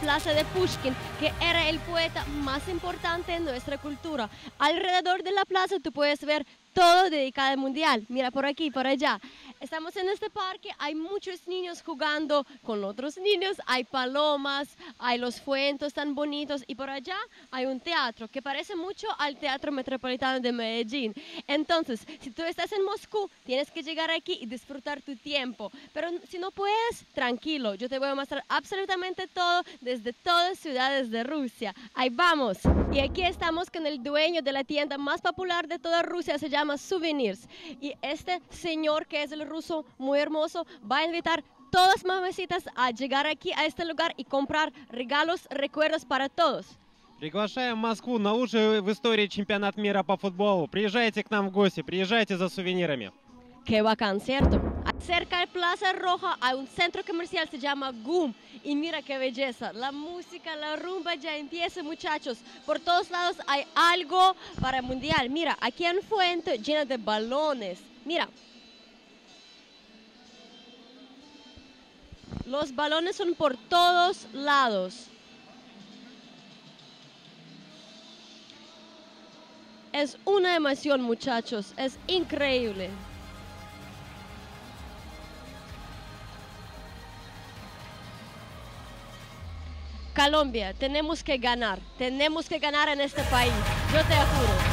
plaza de Pushkin, que era el poeta más importante en nuestra cultura. Alrededor de la plaza tú puedes ver todo dedicado al mundial. Mira por aquí, por allá. Estamos en este parque, hay muchos niños jugando con otros niños, hay palomas, hay los fuentos tan bonitos y por allá hay un teatro que parece mucho al Teatro Metropolitano de Medellín. Entonces, si tú estás en Moscú, tienes que llegar aquí y disfrutar tu tiempo. Pero si no puedes, tranquilo, yo te voy a mostrar absolutamente todo desde todas ciudades de Rusia. Ahí vamos. Y aquí estamos con el dueño de la tienda más popular de toda Rusia, se llama Souvenirs. Y este señor que es el ruso muy hermoso va a invitar todas las mamecitas a llegar aquí a este lugar y comprar regalos, recuerdos para todos. Приглашаем Москву на лучший в истории чемпионат мира по футболу. Приезжайте к нам в гости, приезжайте за сувенирами. Qué bacán, ¿cierto? Cerca de Plaza Roja hay un centro comercial, se llama GUM. Y mira qué belleza. La música, la rumba ya empieza, muchachos. Por todos lados hay algo para el mundial. Mira, aquí un fuente lleno de balones. Mira. Los balones son por todos lados. Es una emoción, muchachos. Es increíble. Colombia, tenemos que ganar. Tenemos que ganar en este país. Yo te juro.